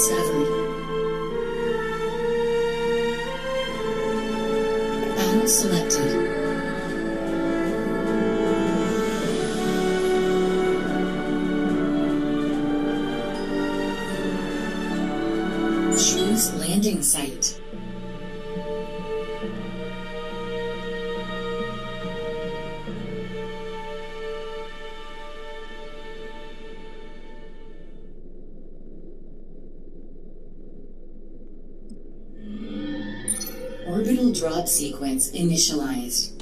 Discovered. Battle selected. Drop sequence initialized.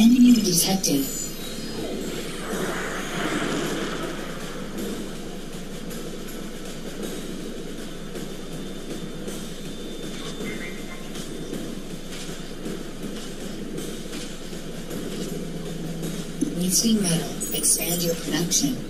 Enemy detected. Wasting metal. Expand your production.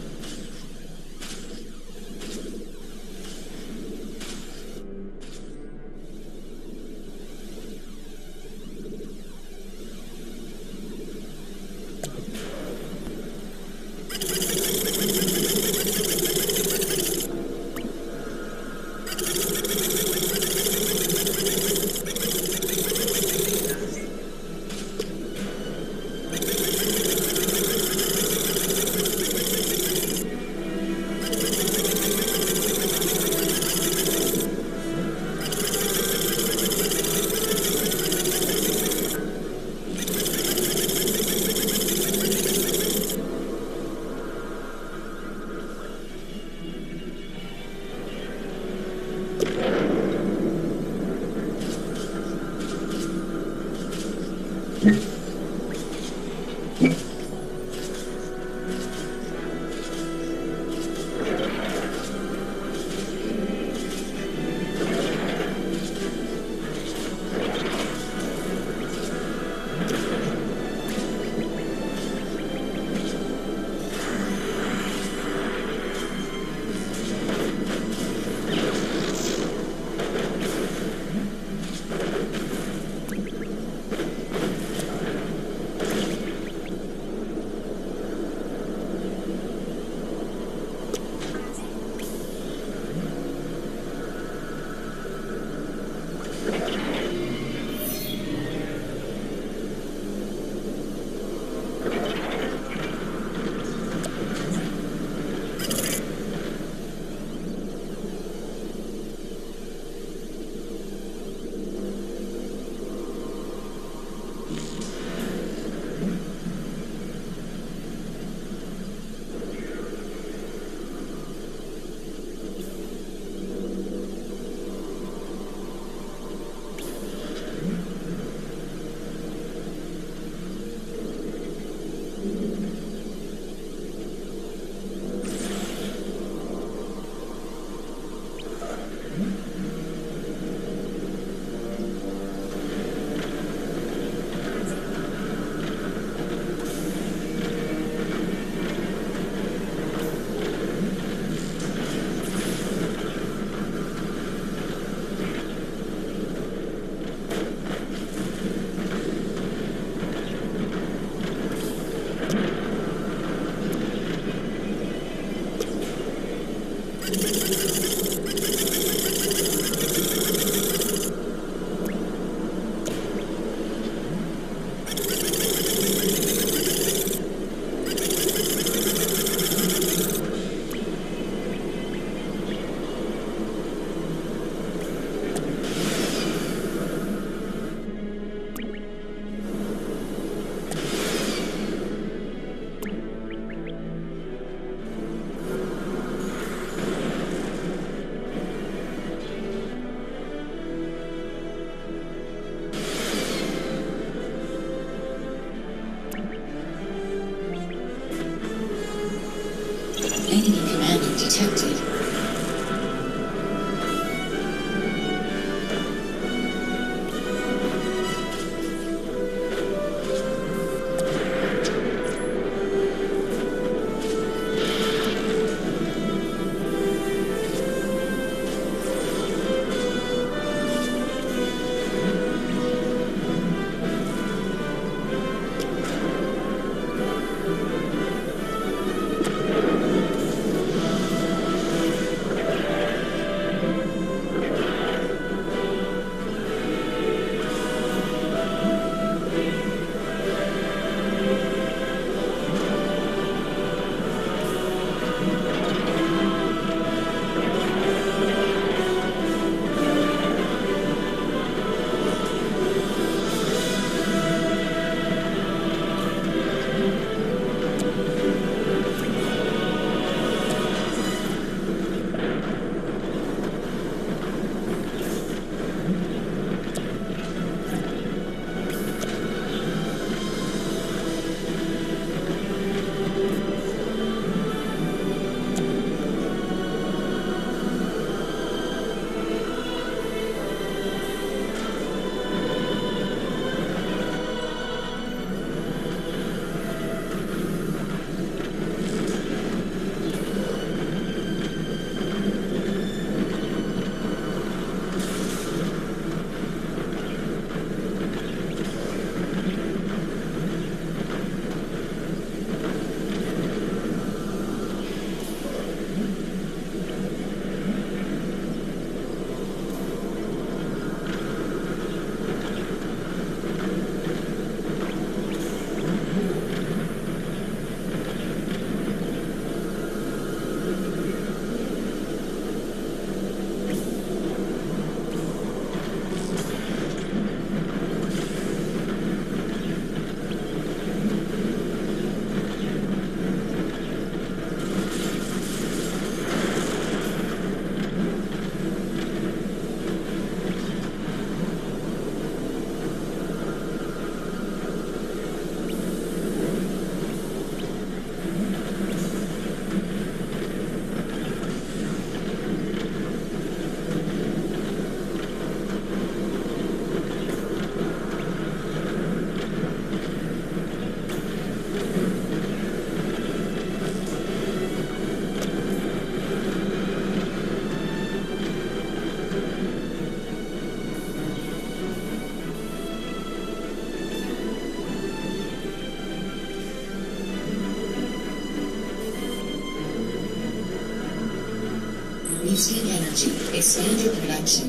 Energy. Expand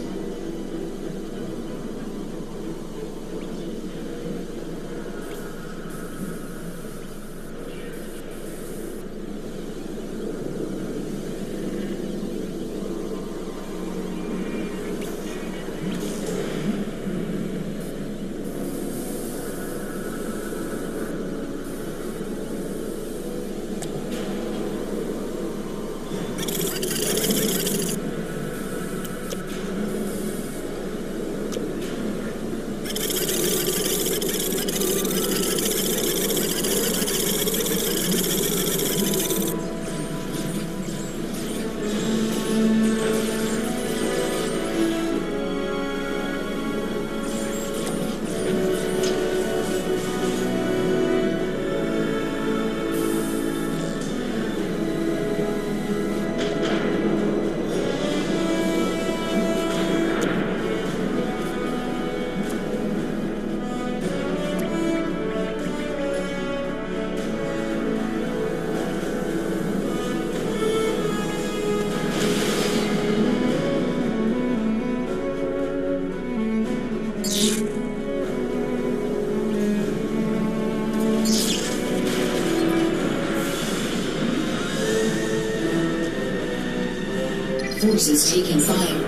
Forces taking fire.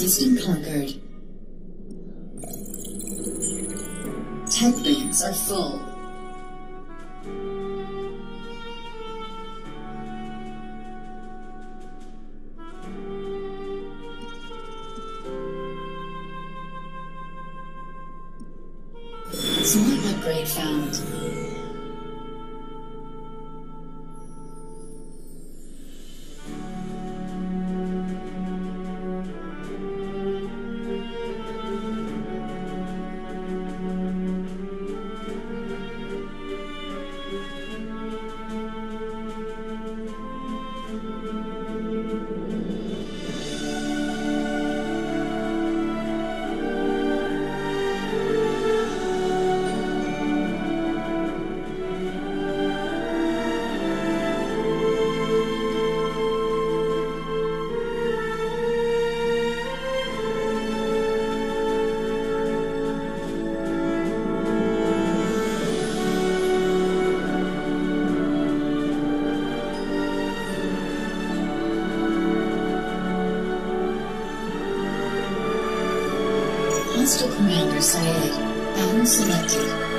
System conquered. Hostile commander sighted. Battle selected.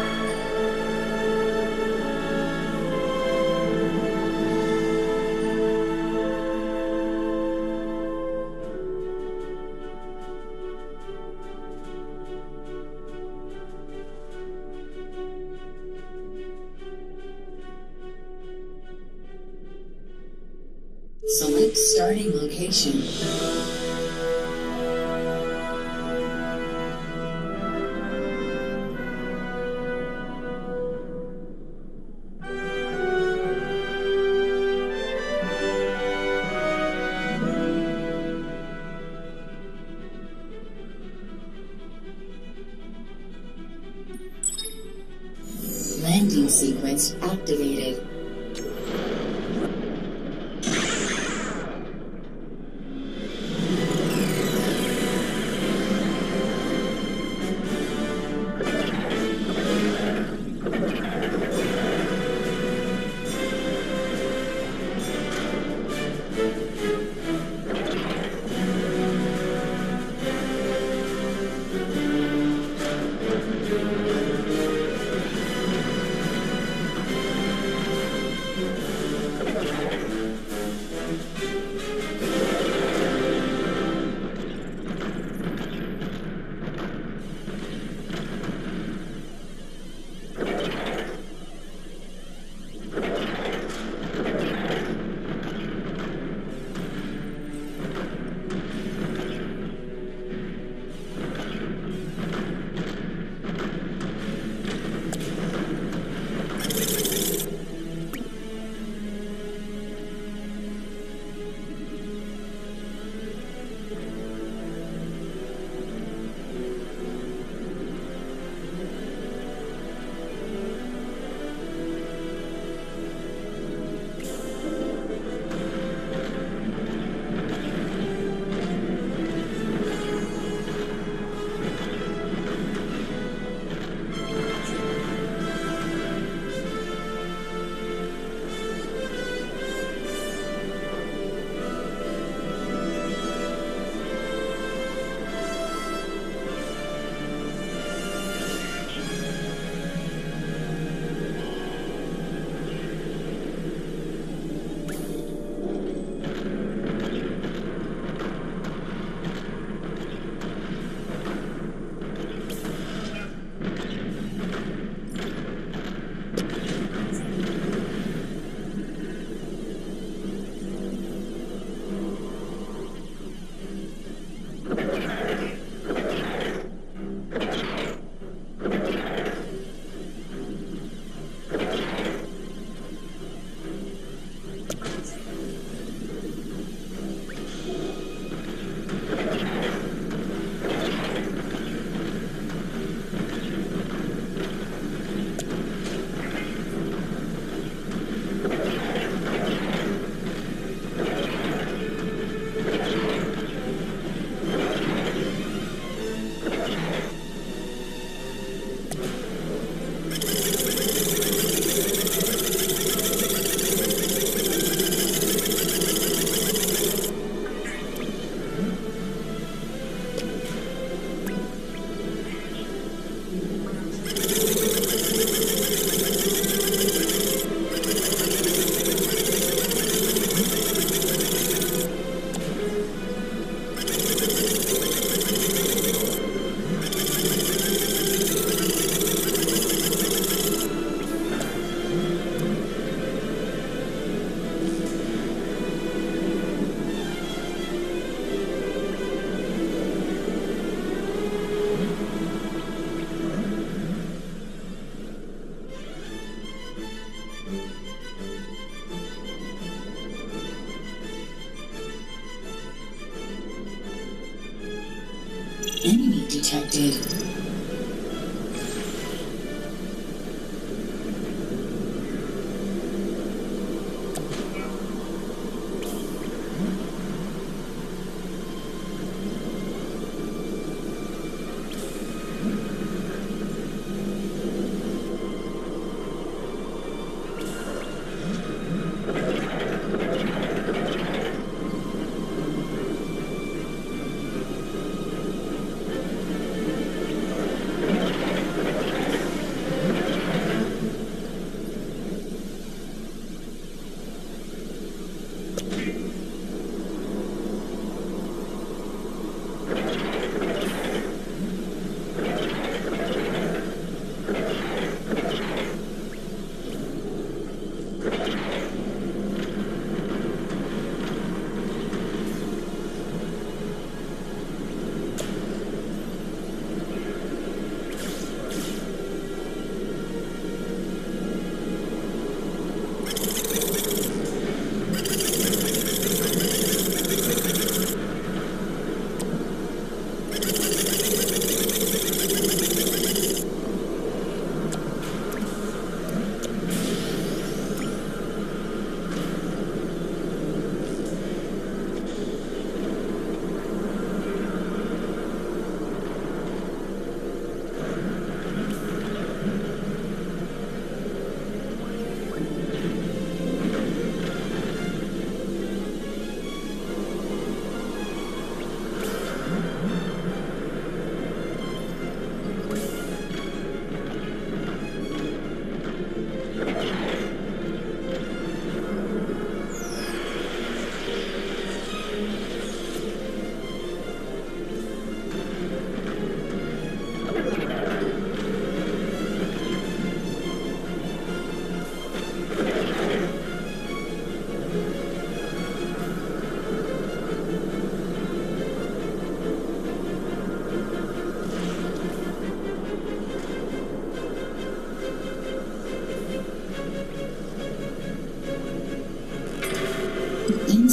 Detected.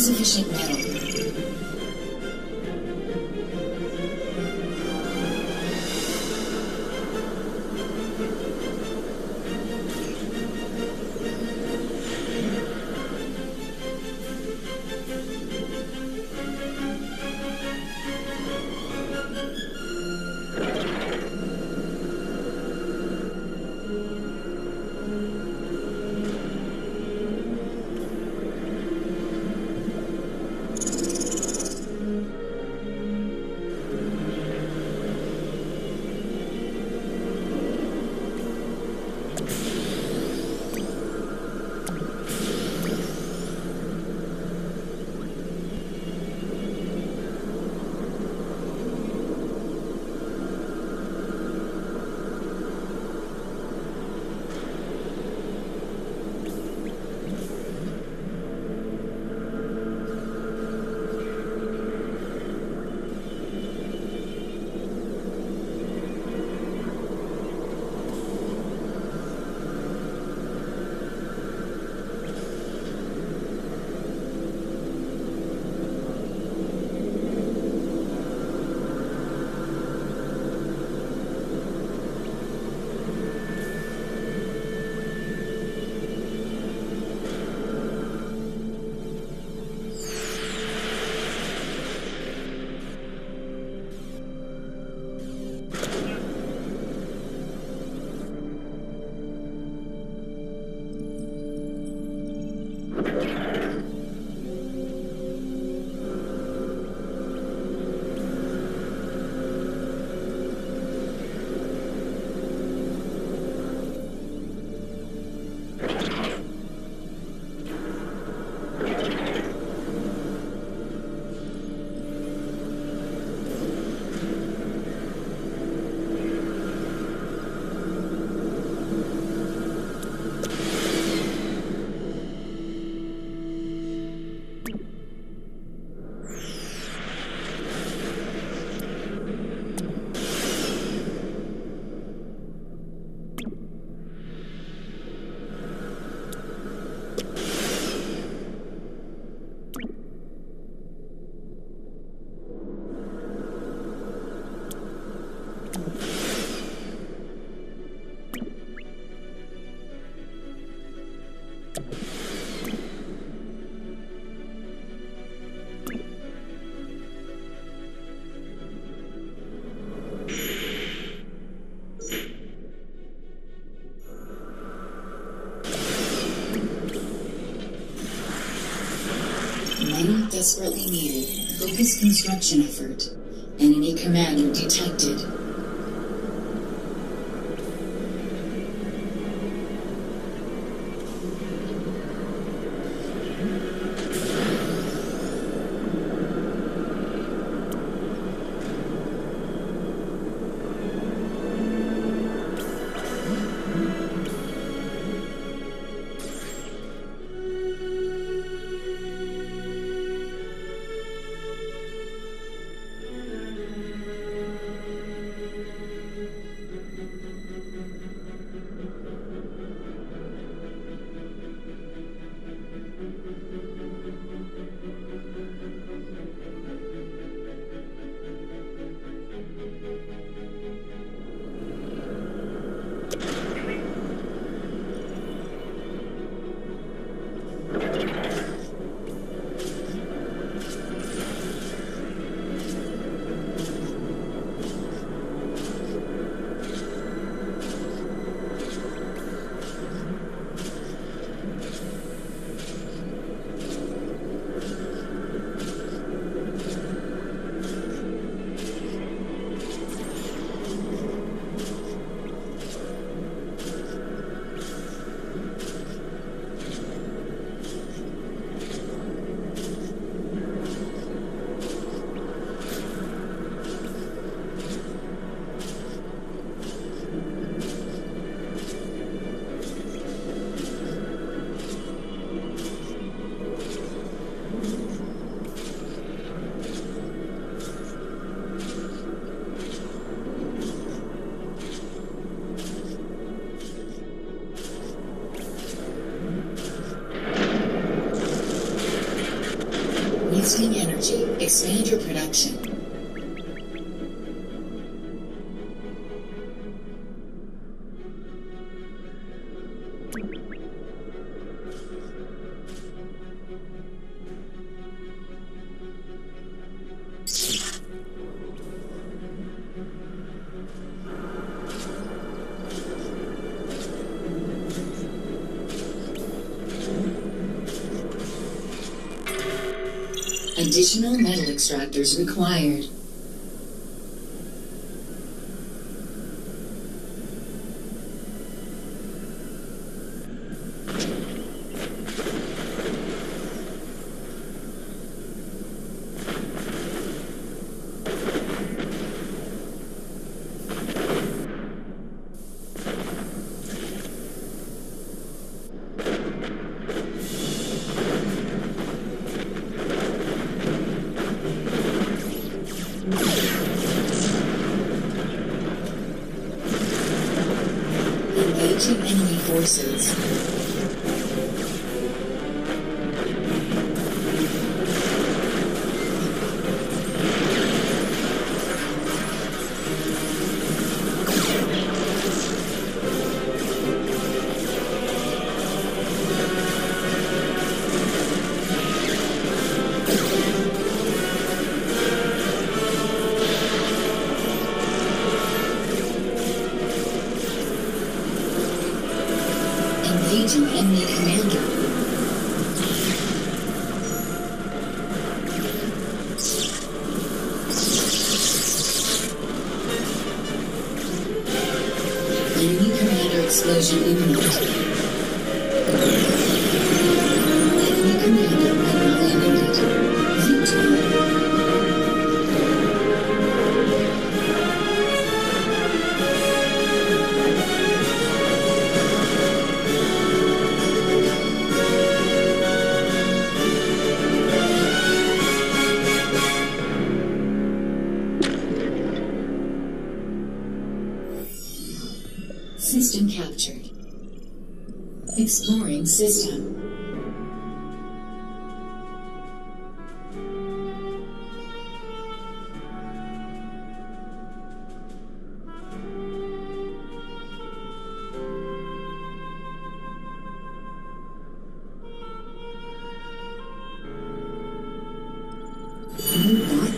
Insufficient metal. Desperately needed. Focus construction effort. Enemy commander detected. Your production. Additional metal extractors required. Engaging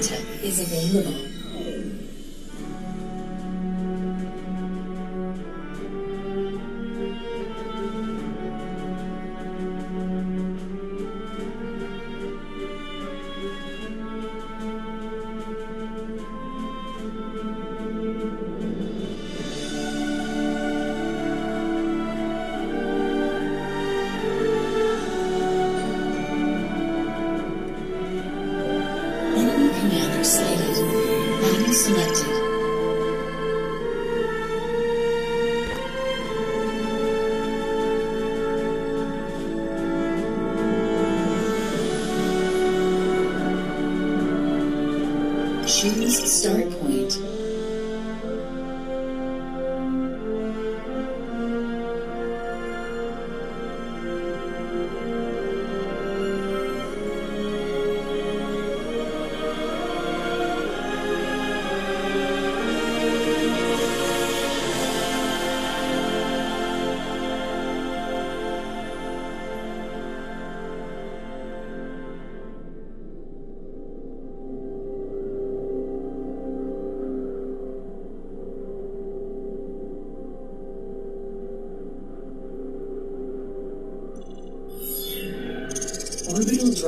Tech is available.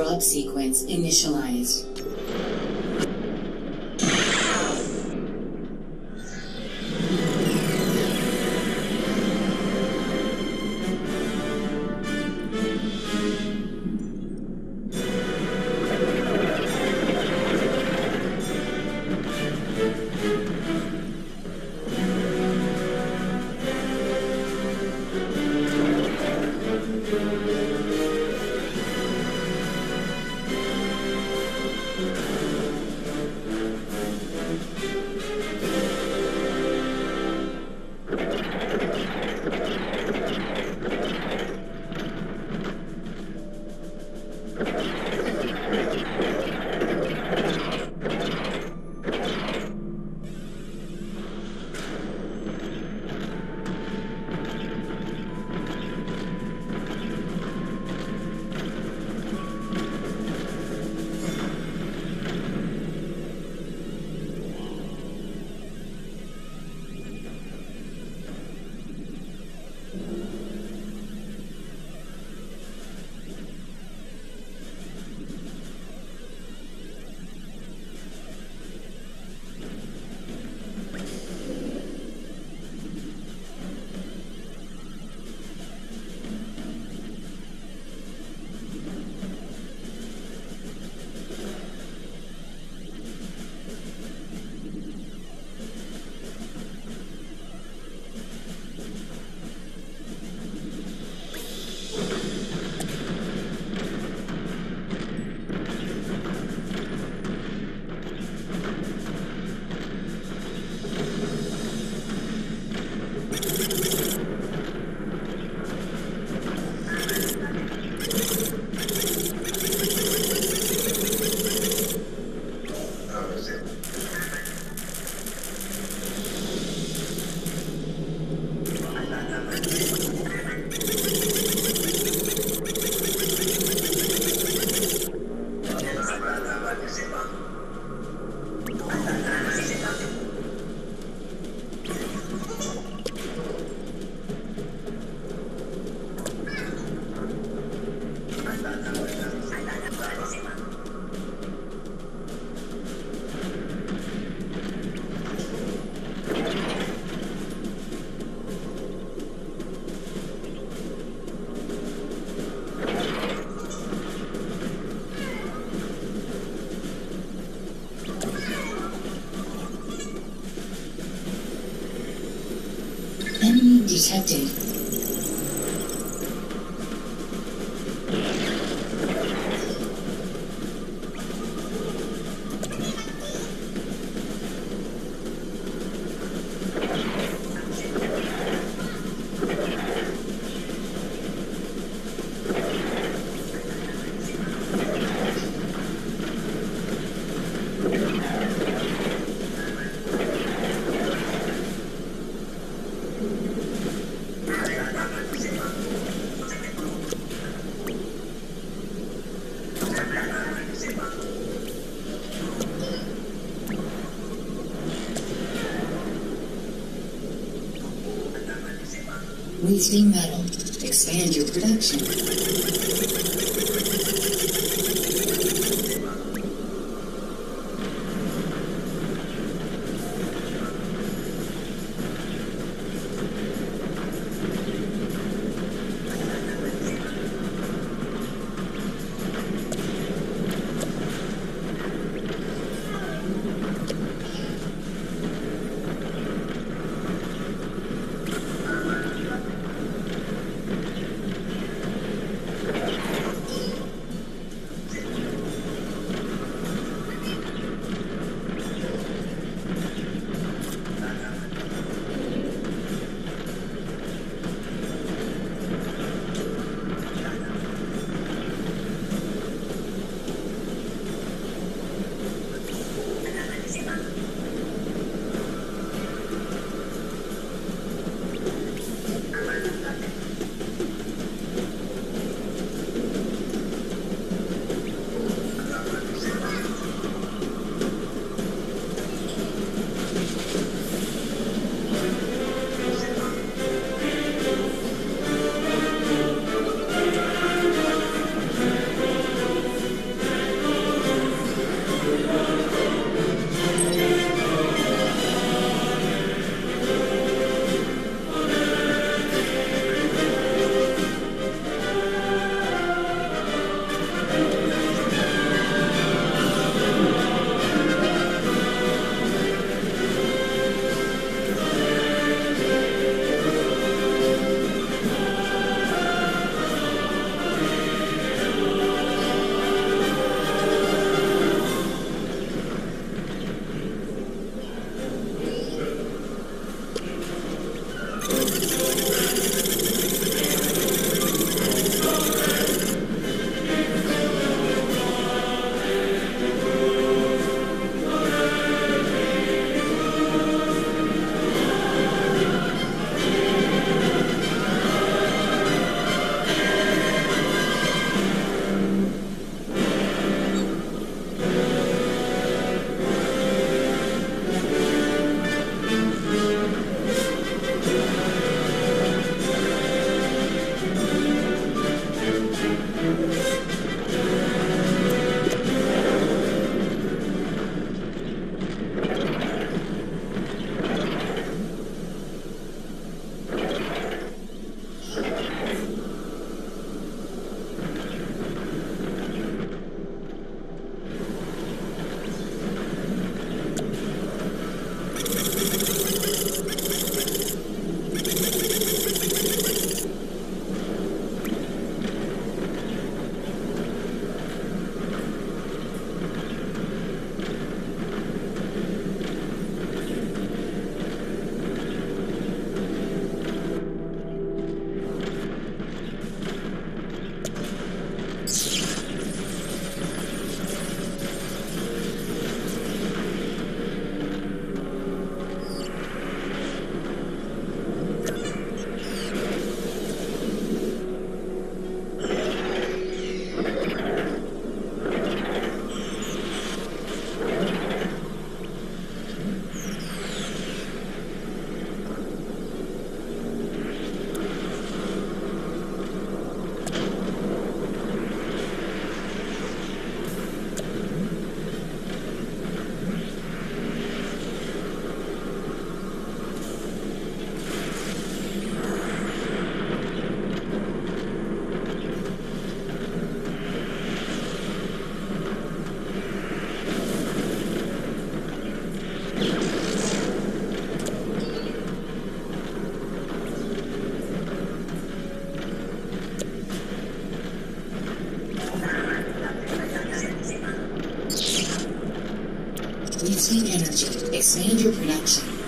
Drop sequence initialized. Enemy detected. Metal. Expand your production. Using energy. Expand your production.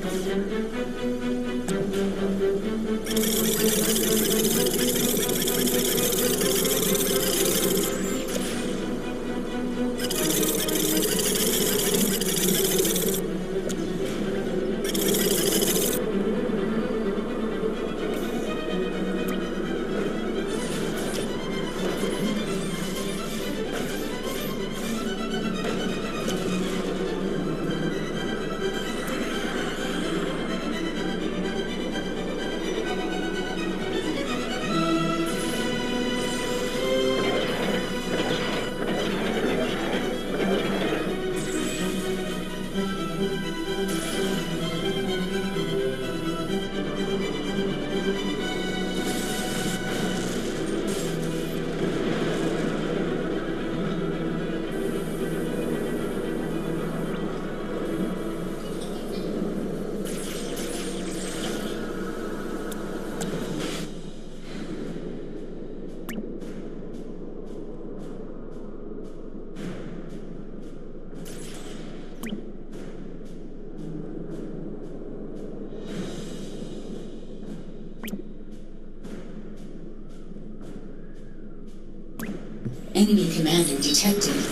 Thank you. Enemy commander detected.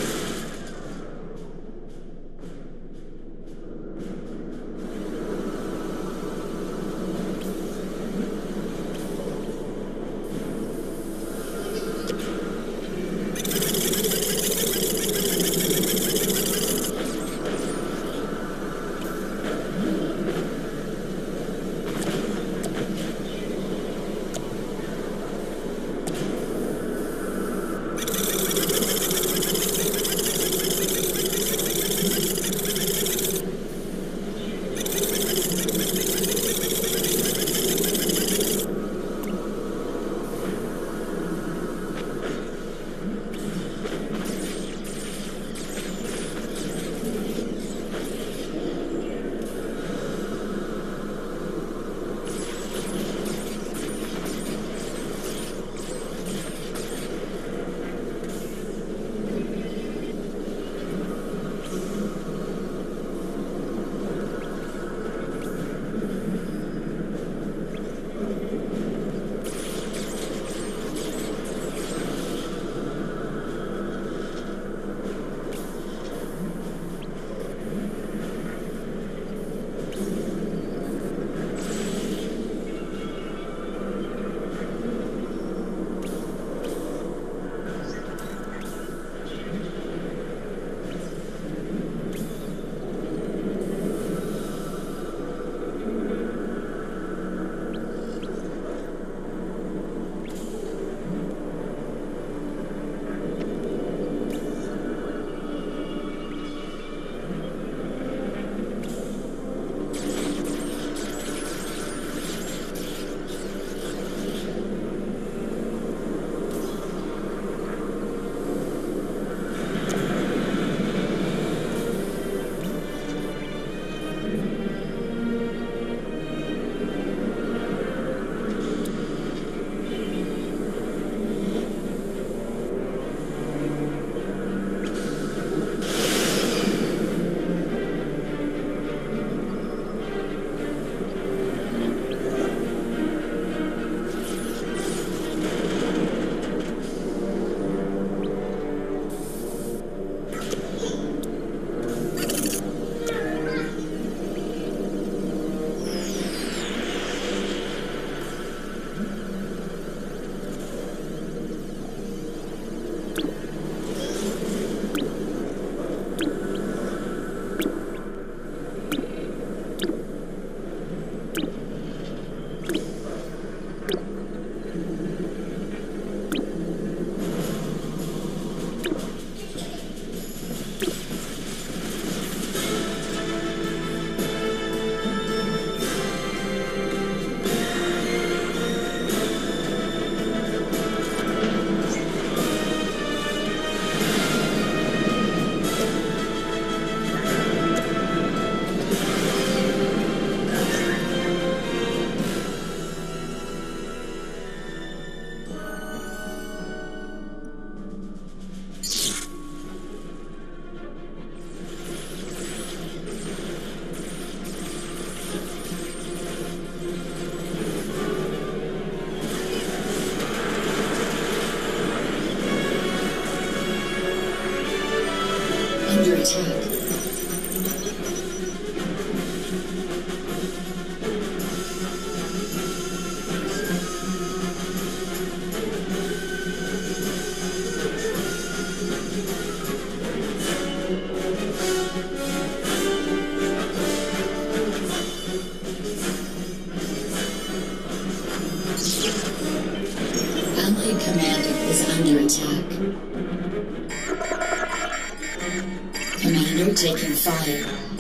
Commander taking fire.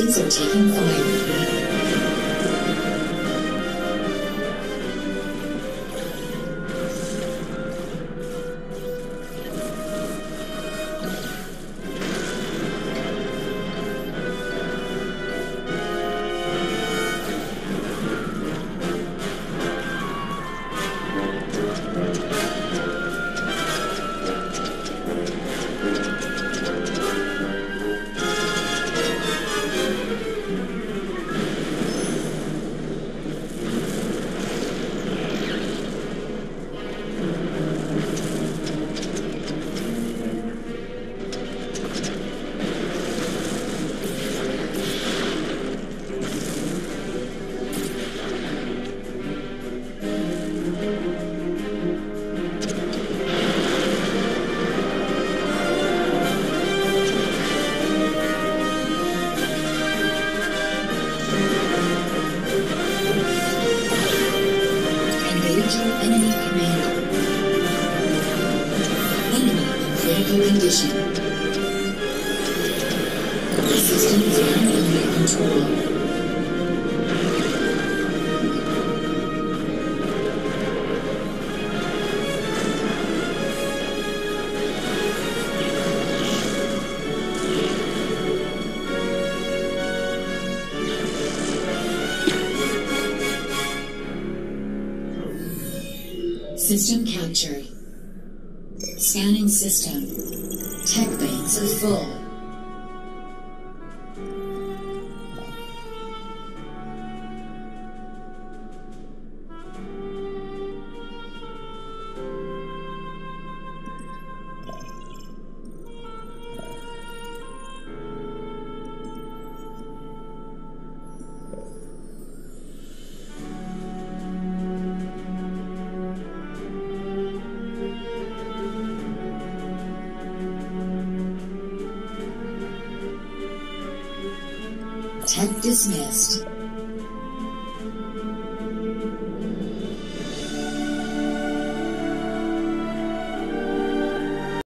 are taking fire. Scanning system. Tech banks are full.